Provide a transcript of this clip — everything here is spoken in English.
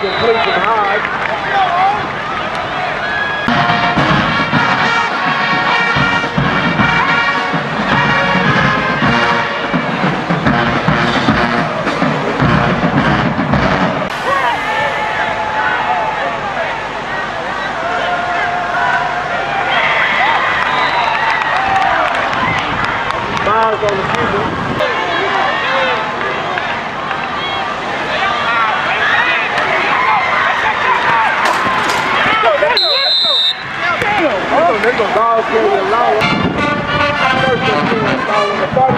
complete from Hodge. On the God's going allow going to allow.